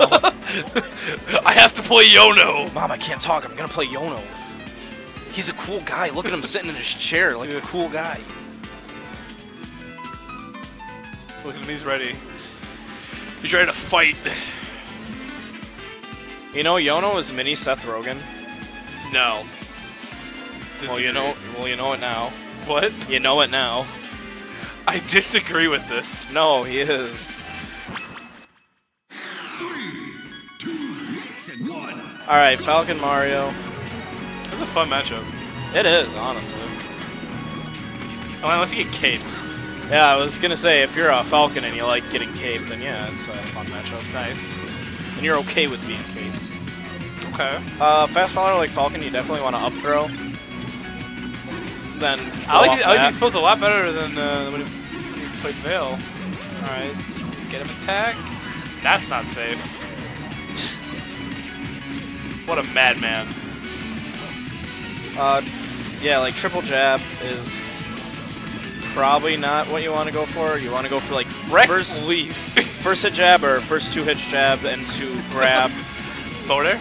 I have to play Yono. Mom, I can't talk. I'm gonna play Yono. He's a cool guy. Look at him sitting in his chair like a cool guy. Look at him, he's ready. He's ready to fight. You know, Yono is mini Seth Rogen. No. Well, you know, well, you know it now. What? You know it now. I disagree with this. No, he is. All right, Falcon Mario. It's a fun matchup. It is, honestly. Oh, unless you get caped. Yeah, I was gonna say if you're a Falcon and you like getting caped, then yeah, it's a fun matchup. Nice. And you're okay with being caped. Okay. Uh, fast faller like Falcon, you definitely want to up throw. Then I like, off it, I like that. these pulls a lot better than uh, when, you, when you played Veil. Alright. Get him attack. That's not safe. what a madman. Uh, yeah, like triple jab is probably not what you want to go for. You want to go for like Rex first leave. first hit jab or first two hit jab and to grab. Forward air?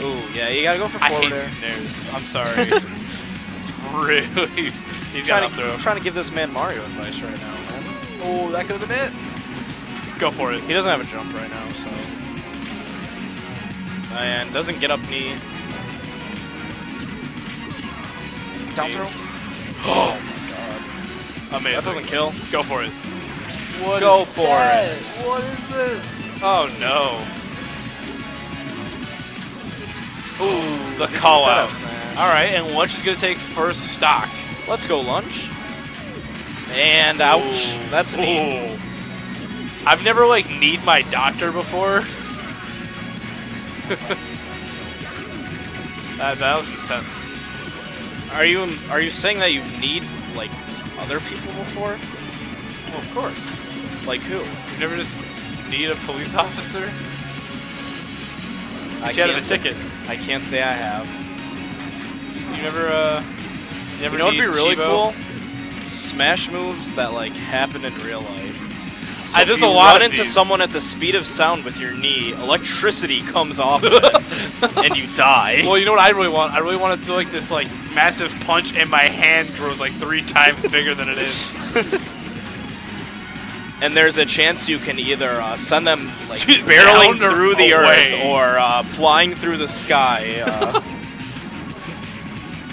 Ooh, yeah, you gotta go for I hate air. these snares. I'm sorry. really. He's got trying up to, throw. trying to give this man Mario advice right now, man. Oh, that could have been it. Go for it. He doesn't have a jump right now, so. And doesn't get up knee. Down throw. Oh, my god. amazing. That doesn't kill. Go for it. What Go for that? What is this? Oh no. Ooh, the call out. All right, and Lunch is gonna take first stock. Let's go lunch. And ouch. Ooh. That's a knee. Ooh. I've never like need my doctor before. that, that was intense. Are you are you saying that you need like other people before? Well, of course. Like who? You never just need a police officer. I Get of can't a say- ticket. I can't say I have. You never, uh, you never You know what'd be really Chivo? cool? Smash moves that like happen in real life. So I- there's a lot run into these. someone at the speed of sound with your knee, electricity comes off of it, and you die. Well, you know what I really want? I really want to do like this like massive punch, and my hand grows like three times bigger than it is. and there's a chance you can either uh, send them like barreling through the away. earth or uh, flying through the sky. Uh,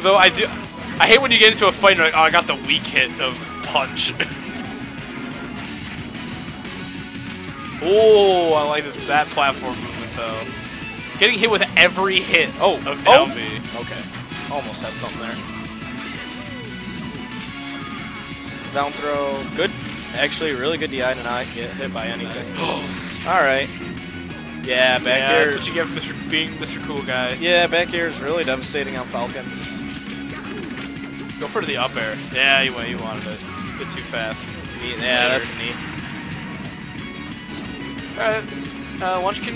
Though I do, I hate when you get into a fight and you're like, oh, I got the weak hit of punch. Oh, I like this that platform movement though. Getting hit with every hit. Oh, of oh. oh. B. okay, almost had something there. Down throw, good. Actually, really good DI to not get hit by anything. All right. Yeah, back yeah, air. that's what you get for Mr. being Mr. Cool Guy. Yeah, back air is really devastating on Falcon. Go for the up air. Yeah, you went. You wanted it. Bit too fast. Yeah, that's neat. Alright. Uh, Lunch can.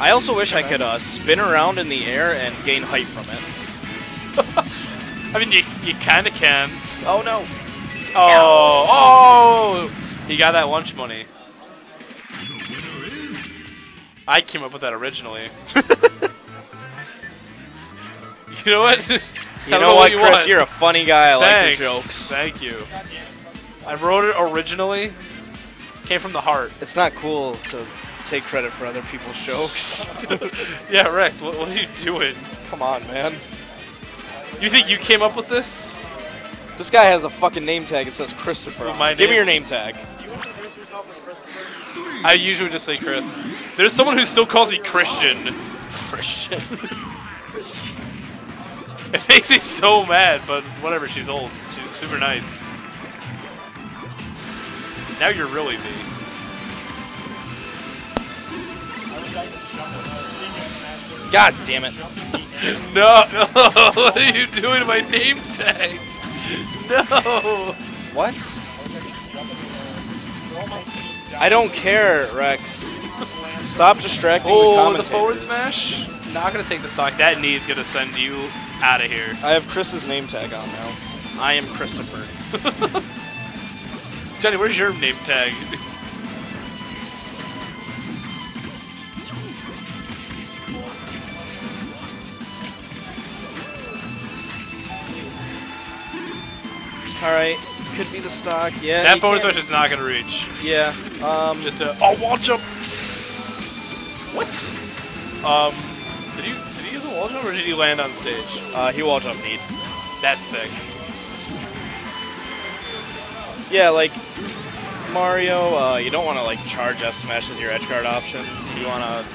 I also wish I could uh, spin around in the air and gain height from it. I mean, you, you kind of can. Oh no! Oh, oh! He got that lunch money. I came up with that originally. you know what? You don't know what, you Chris? want. You're a funny guy. I like your jokes. Thank you. I wrote it originally. Came from the heart. It's not cool to take credit for other people's jokes. Yeah, Rex. What, what are you doing? Come on, man. You think you came up with this? This guy has a fucking name tag. It says Christopher. My. Give me your name is. tag. I usually just say Chris. There's someone who still calls me Christian. Christian. It makes me so mad, but whatever. She's old. She's super nice. Now you're really me. God damn it. No, no. what are you doing to my name tag? No. What? I don't care, Rex. Stop distracting the Oh, the commentators. forward smash? Not gonna take the stock. That knee's gonna send you out of here. I have Chris's name tag on now. I am Christopher. Johnny, where's your name tag? Alright, could be the stock, yeah. That forward smash is not going to reach. Yeah. Um, Just a, oh, wall jump! What? Um, did he, did he use the wall jump or did he land on stage? Uh, he wall jumped me. That's sick. Yeah, like Mario, uh, you don't want to like charge S smash as your edge guard options. You want to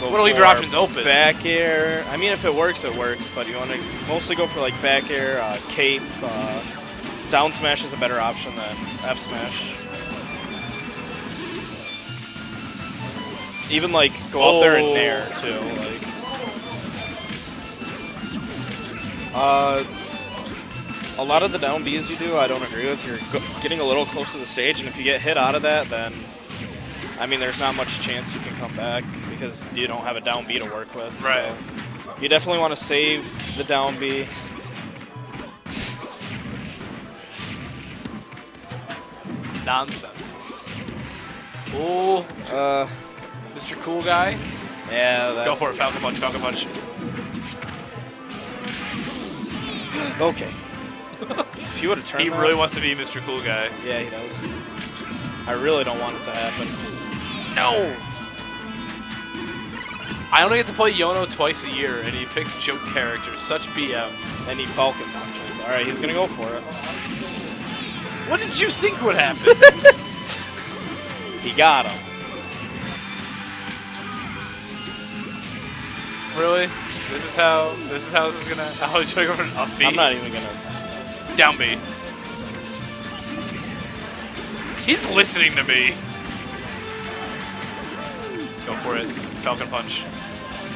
go Wanna leave your options open. Back air. I mean, if it works, it works. But you want to mostly go for like back air, uh, cape. Uh, down smash is a better option than F smash. Even like go up there and Oh. nair too. Like. Uh, a lot of the down Bs you do, I don't agree with. You're getting a little close to the stage, and if you get hit out of that, then I mean, there's not much chance you can come back because you don't have a down B to work with. Right. So you definitely want to save the down B. Nonsense. Ooh, Uh, Mr. Cool Guy. yeah. Go for it, Falcon Punch, Falcon Punch. Okay. If you would have turned, He that- really wants to be Mr. Cool Guy. Yeah, he does. I really don't want it to happen. No. I only get to play Yono twice a year, and he picks joke characters. Such BM. And he falcon punches. All right, he's gonna go for it. What did you think would happen? He got him. really? This is how. This is how this is gonna. How should I go for an up B? I'm not even gonna. Down B. He's listening to me. Go for it, Falcon Punch.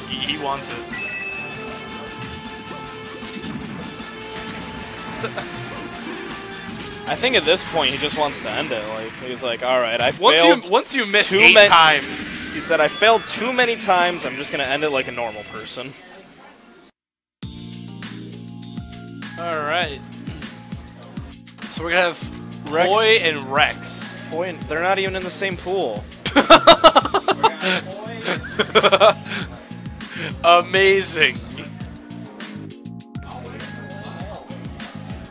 He, he wants it. I think at this point he just wants to end it. Like he's like, all right, I Once failed. you once you miss too eight many- times, he said I failed too many times. I'm just gonna end it like a normal person. all right. So we're gonna have Rex- and Rex. Boy, they're not even in the same pool. Amazing.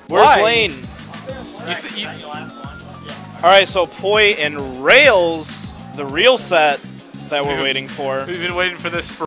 Where's Why? Lane? You th- you- All right, so Poi and Rails, the real set that we're waiting for. we've been waiting for this for